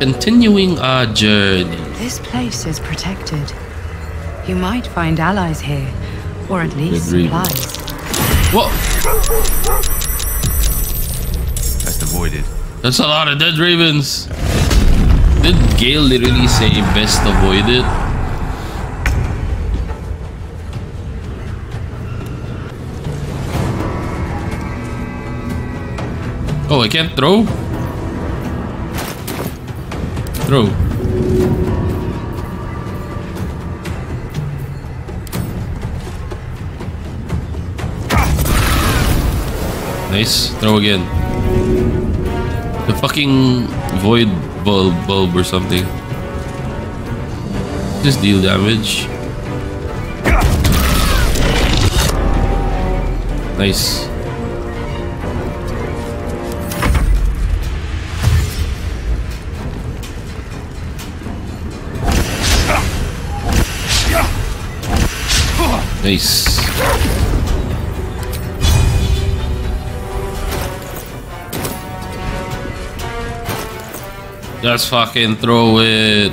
Continuing our journey. This place is protected. You might find allies here, or at least supplies. What? Best avoided. That's a lot of dead ravens. Did Gale literally say best avoid it? Oh, I can't throw? Throw. Nice. Throw again. The fucking void bulb, bulb or something. Just deal damage. Nice. Nice. Just fucking throw it.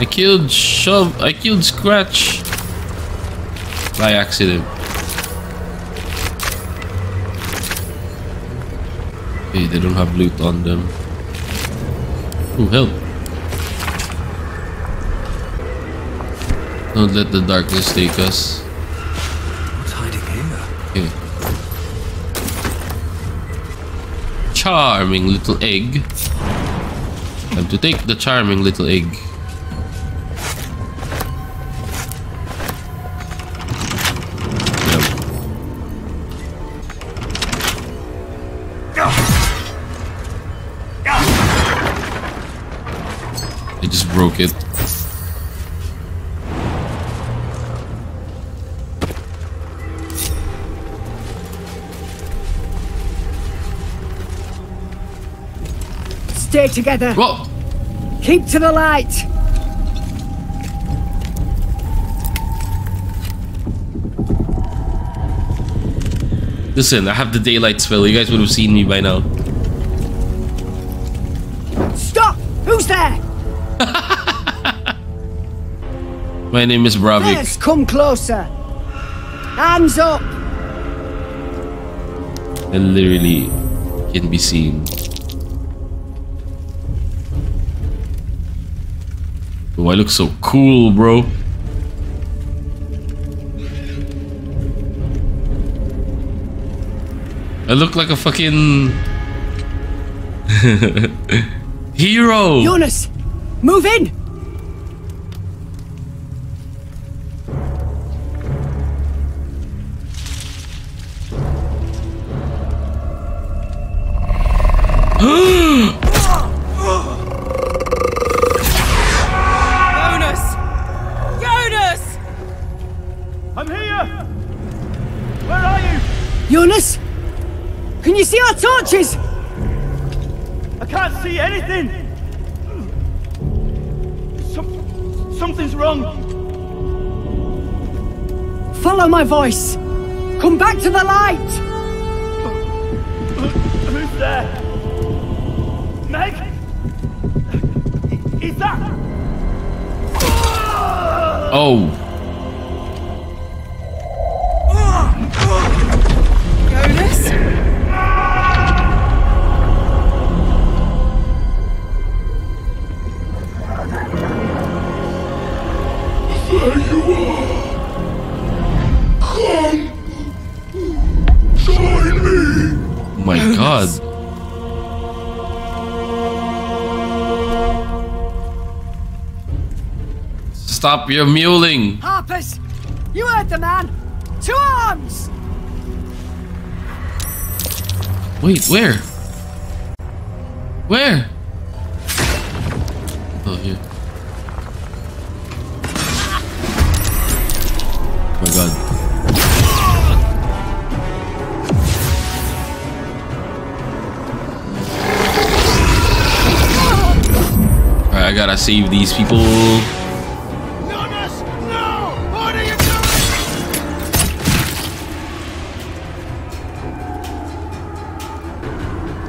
I killed Shove. I killed Scratch. By accident. Hey, they don't have loot on them. Ooh, help. Don't let the darkness take us. What's hiding here? Okay. Charming little egg. Time to take the charming little egg. Yep. I just broke it. Stay together. Whoa! Keep to the light. Listen, I have the daylight spell. You guys would have seen me by now. Stop! Who's there? My name is Bravik. Yes, come closer. Hands up. and literally can be seen. Oh, I look so cool, bro. I look like a fucking hero. Jonas, move in. can you see our torches? I can't see anything! Some, something's wrong. Follow my voice. Come back to the light. Who's there? Meg? Is that? Oh, Stop your mewling. Harpers, you heard the man. To arms. Wait, where? Where? Oh, here. Oh my god. Alright, I gotta save these people.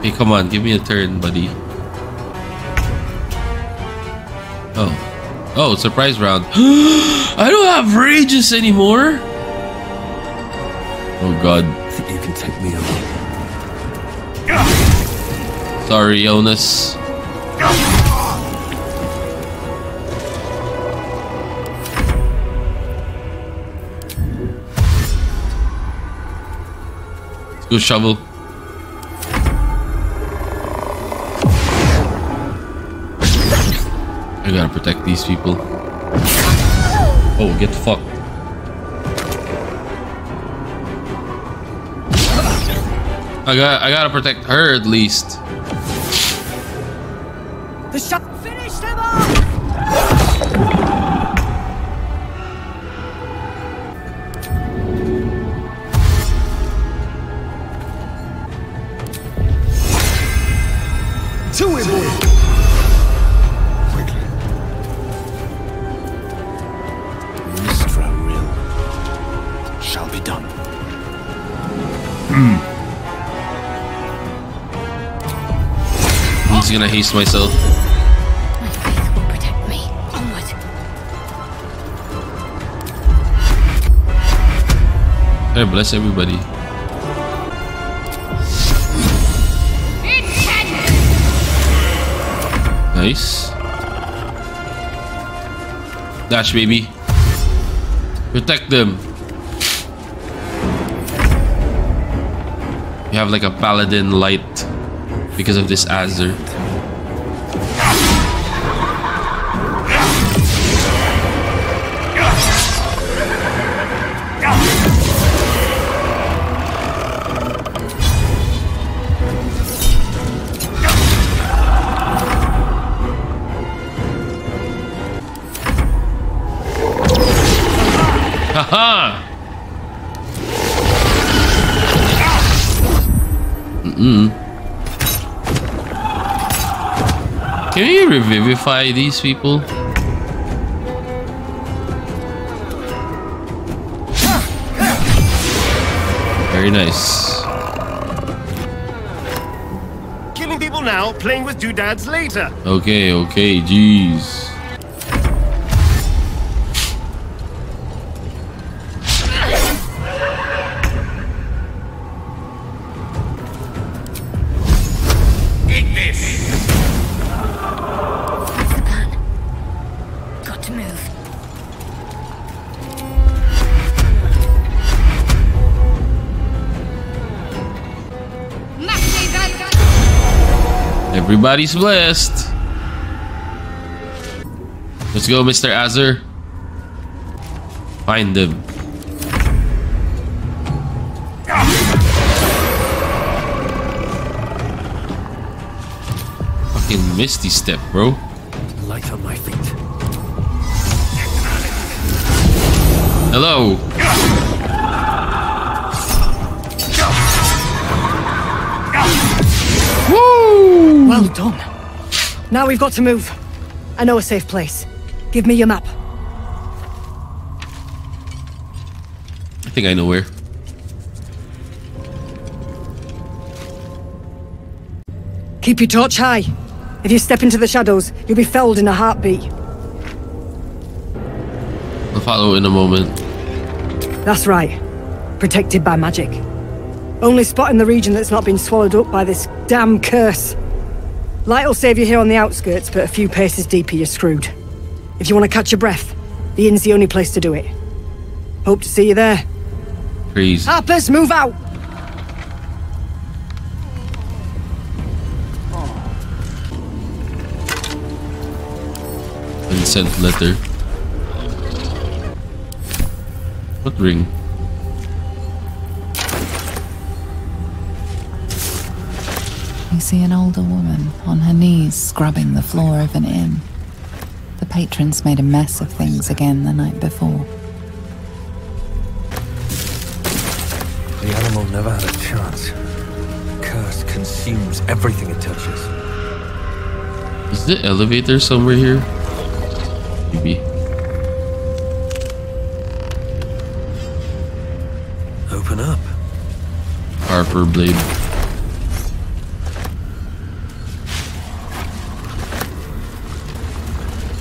Hey, come on, give me a turn, buddy. Oh. Oh, surprise round. I don't have rages anymore. Oh god. Think you can take me on? Sorry, Jonas. Let's go shovel. Protect these people. Oh, get fucked. I got I gotta protect her at least. The shot. Just gonna haste myself. My will protect me. I bless everybody. Nice. Dash, baby. Protect them. You have like a paladin light because of this Azure. Revivify these people? Very nice. Killing people now, playing with doodads later. Okay, okay, jeez. Everybody's blessed. Let's go, Mr. Azur. Find them. Fucking Misty Step, bro. Light on my feet. Hello. Woo! Well done. Now we've got to move. I know a safe place. Give me your map. I think I know where. Keep your torch high. If you step into the shadows, you'll be felled in a heartbeat. I'll follow in a moment. That's right. Protected by magic. Only spot in the region that's not been swallowed up by this damn curse. Light will save you here on the outskirts, but a few paces deeper you're screwed. If you want to catch your breath, the inn's the only place to do it. Hope to see you there. Please. Harpers, move out! Consent letter. What ring? You see an older woman on her knees scrubbing the floor of an inn. The patrons made a mess of things again the night before. The animal never had a chance. Curse consumes everything it touches. Is the elevator somewhere here? Maybe. Open up. Harper Blade.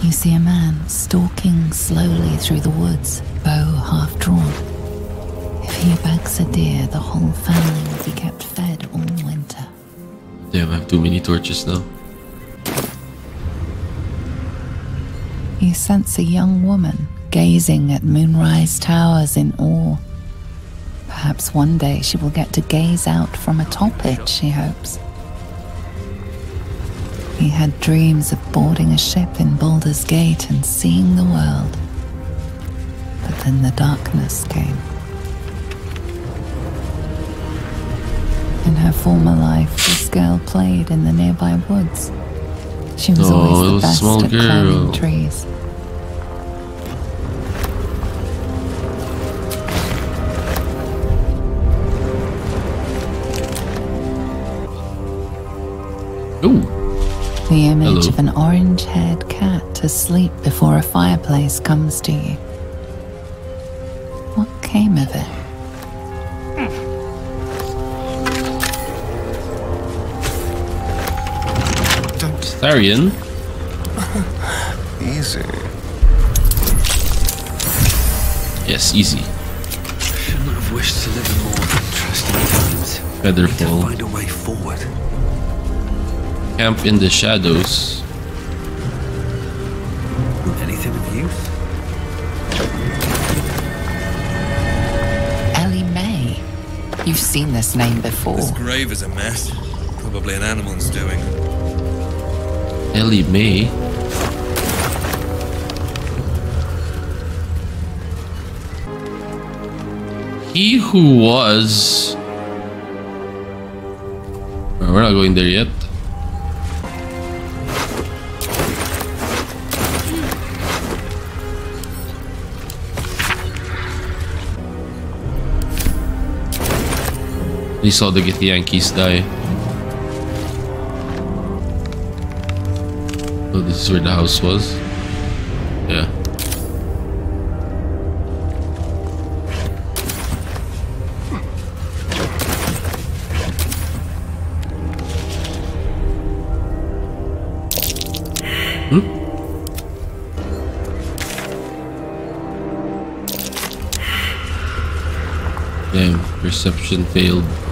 You see a man stalking slowly through the woods, bow half drawn. If he bags a deer, the whole family will be kept fed all winter. Damn, I have too many torches now. You sense a young woman gazing at moonrise towers in awe. Perhaps one day she will get to gaze out from atop it, she hopes. He had dreams of boarding a ship in Baldur's Gate and seeing the world. But then the darkness came. In her former life, this girl played in the nearby woods. She was Oh, always the best small at climbing trees. Image Hello. of an orange haired cat asleep before a fireplace comes to you. What came of it? Tharian. Easy. Yes, easy. Shouldn't have wished to live in more interesting times. Need to Featherfall. find a way forward. Camp in the shadows. Anything of use? Ellie May. You've seen this name before. This grave is a mess. Probably an animal's doing. Ellie May. He who was. We're not going there yet. We saw the get the Yankees die. Oh, this is where the house was. Yeah. Hmm? Damn, perception failed.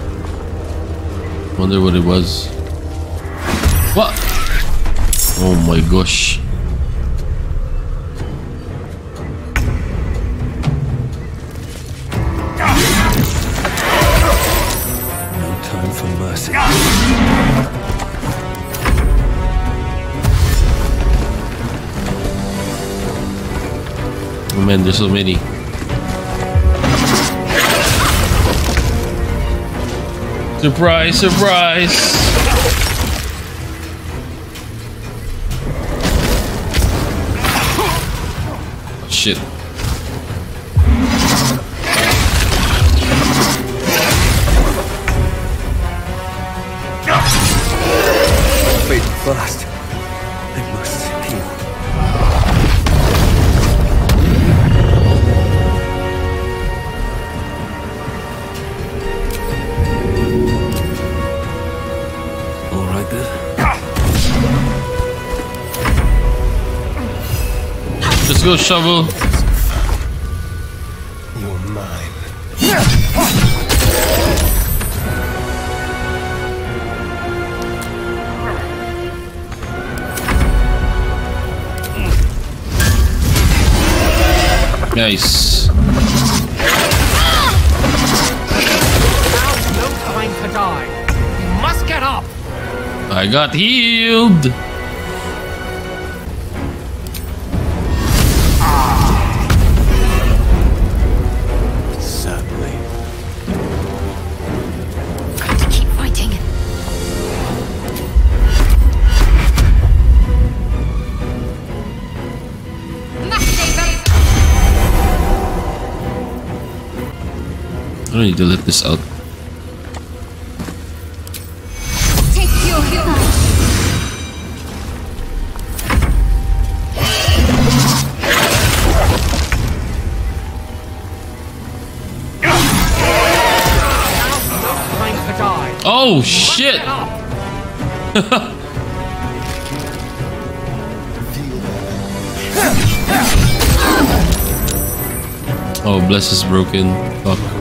Wonder what it was. What? Oh my gosh. No time for mercy. Oh man, there's so many. Surprise, surprise! Go, shovel. You're mine. Nice. No time to die. You must get up. I got healed. I don't need to let this out. Take your heal. Time to die. Oh shit! Oh, bless is broken. Fuck.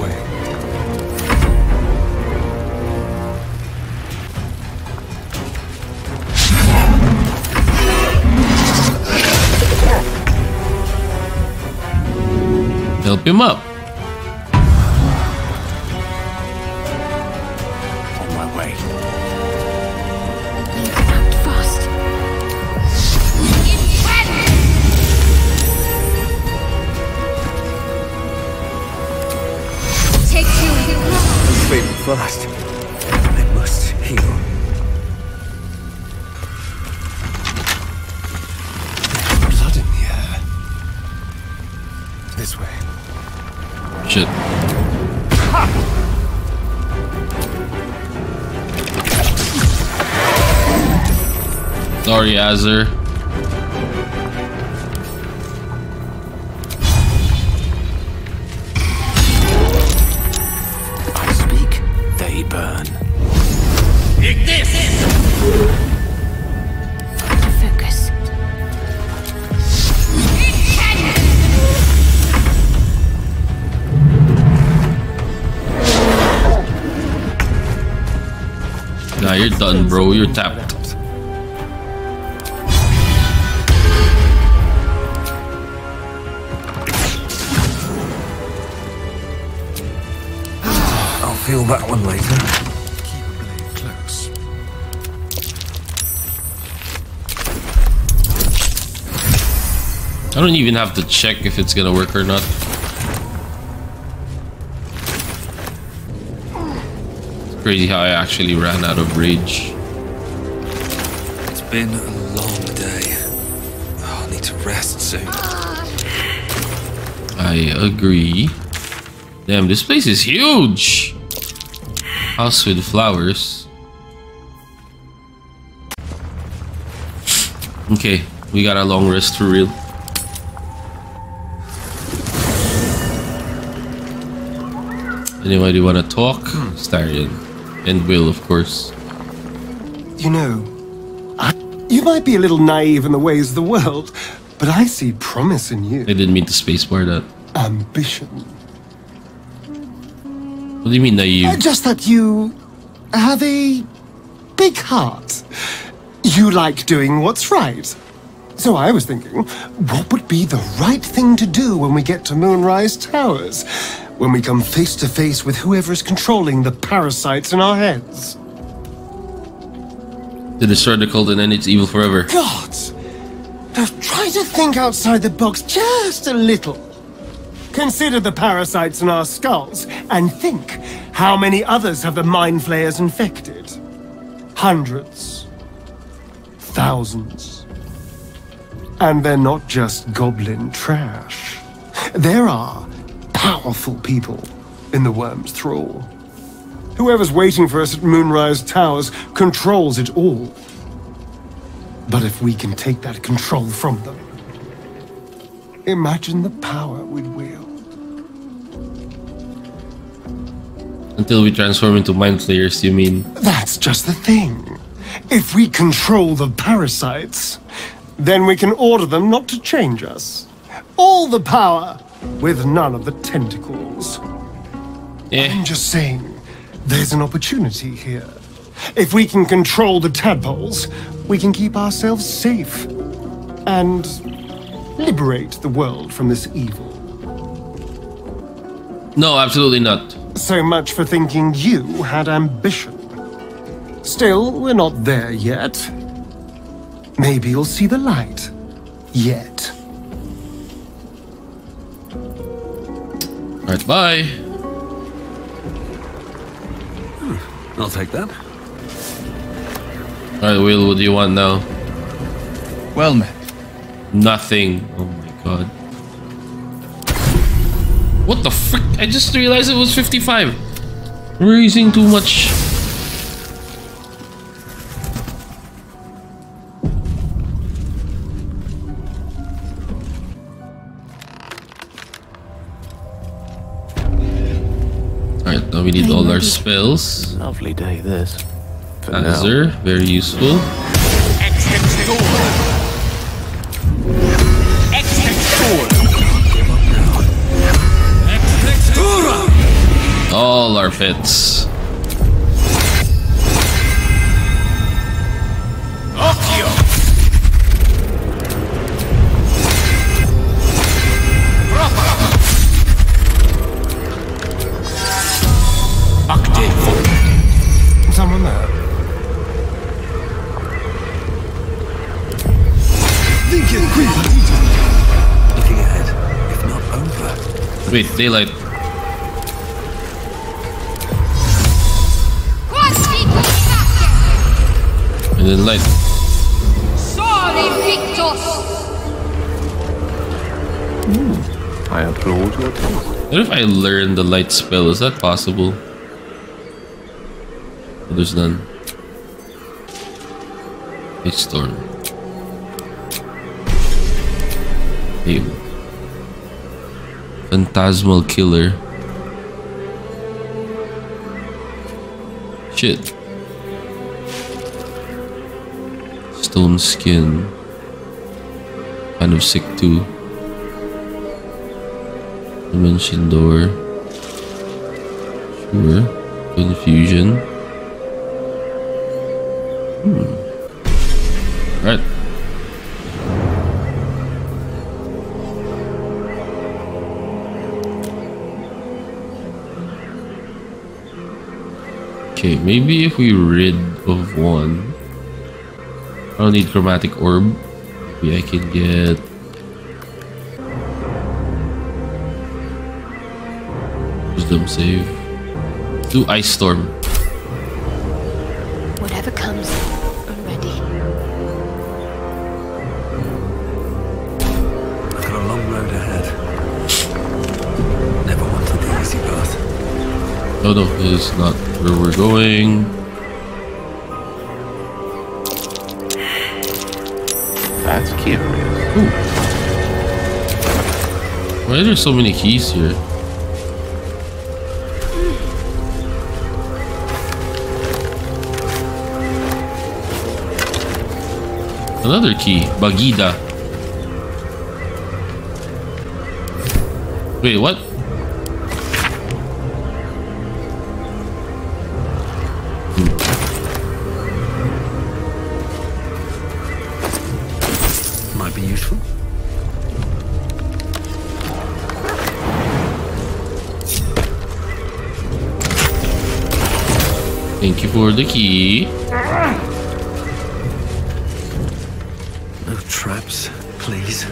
Him up. On my way. Act fast. Take your Wait fast. Sorry, Azur. I speak, they burn. focus. Nah, you're done, bro. You're tapped. That one later. Keep blade close. I don't even have to check if it's gonna work or not. It's crazy how I actually ran out of rage. It's been a long day. Oh, I'll need to rest soon. I agree. Damn, this place is huge. House with flowers. Okay, we got a long rest for real. Anybody want to talk? Hmm. Astarion. And Will, of course. You know, I, you might be a little naive in the ways of the world, but I see promise in you. I didn't mean to spacebar that. Ambition. What do you mean Uh, naive? Just that you have a big heart. You like doing what's right. So I was thinking, what would be the right thing to do when we get to Moonrise Towers? When we come face to face with whoever is controlling the parasites in our heads? To destroy the cult and then it's evil forever. God! Now try to think outside the box just a little. Consider the parasites in our skulls and think how many others have the mind flayers infected. Hundreds. Thousands. And they're not just goblin trash. There are powerful people in the worm's thrall. Whoever's waiting for us at Moonrise Towers controls it all. But if we can take that control from them, imagine the power we'd wield. Until we transform into mind flayers, you mean? That's just the thing. If we control the parasites, then we can order them not to change us. All the power, with none of the tentacles. Eh. I'm just saying, there's an opportunity here. If we can control the tadpoles, we can keep ourselves safe and liberate the world from this evil. No, absolutely not. So much for thinking you had ambition. Still, we're not there yet. Maybe you'll see the light. Yet. Alright, bye. Hmm, I'll take that. Alright, Will, what do you want now? Well met. Nothing. Oh my god. What the frick? I just realized it was 55. We're using too much. Alright, now we need all our spells. Lovely day, this. For Azure, very useful. If not over. Wait, daylight. And then light. Soli victus! I applaud your taste. What if I learn the light spell? Is that possible? Oh, there's none. A storm. Damn. Phantasmal killer. Shit. Stone skin. Kind of sick too. Dimension door. Sure. Confusion. Hmm. Right. Okay, maybe if we rid of one. I don't need chromatic orb. Maybe I can get wisdom save. Do ice storm. Whatever comes, I'm ready. I've got a long road ahead. Never wanted the easy path. Oh no, it's not where we're going. Curious. Why are there so many keys here? Another key, Bagida. Wait, what? Thank you for the key. No traps, please.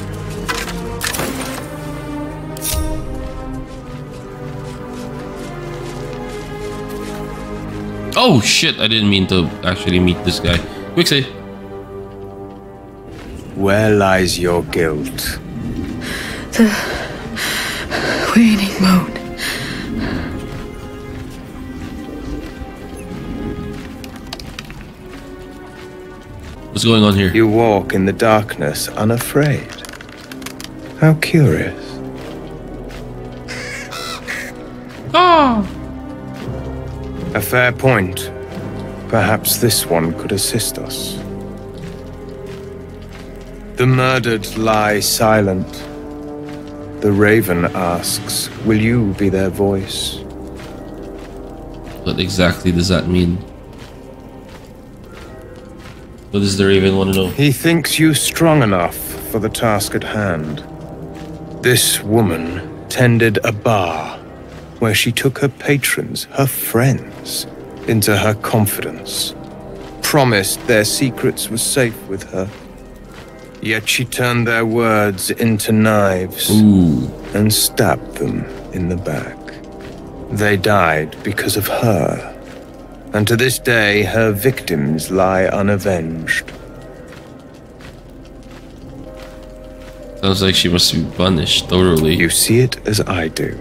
Oh shit, I didn't mean to actually meet this guy. Quick save. Where lies your guilt? The waning moon. What's going on here? You walk in the darkness unafraid. How curious. Ah. A fair point. Perhaps this one could assist us. The murdered lie silent. The raven asks, Will you be their voice? What exactly does that mean? What does the Raven want to know? He thinks you strong enough for the task at hand. This woman tended a bar where she took her patrons, her friends, into her confidence, promised their secrets were safe with her. Yet she turned their words into knives Ooh. and stabbed them in the back. They died because of her. And to this day, her victims lie unavenged. Sounds like she must be punished thoroughly. You see it as I do.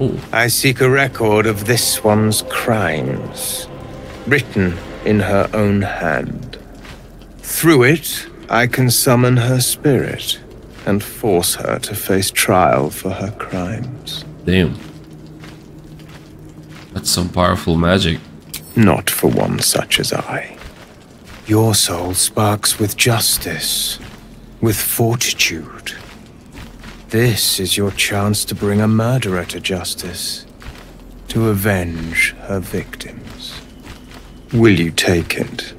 Ooh. I seek a record of this one's crimes, written in her own hand. Through it, I can summon her spirit and force her to face trial for her crimes. Damn. That's some powerful magic. Not for one such as I. Your soul sparks with justice, with fortitude. this is your chance to bring a murderer to justice, to avenge her victims. Will you take it?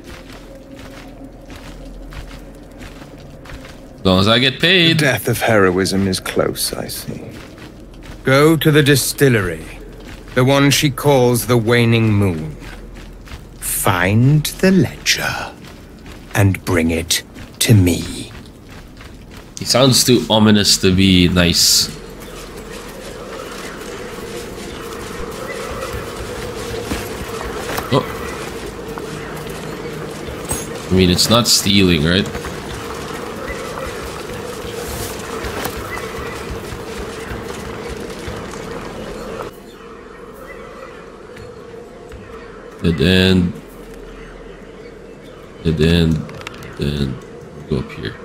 As long as I get paid. The death of heroism is close, I see. Go to the distillery, the one she calls the Waning Moon. Find the ledger and bring it to me. He sounds too ominous to be nice. Oh. I mean, it's not stealing, right? Dead end. Dead end. Then go up here.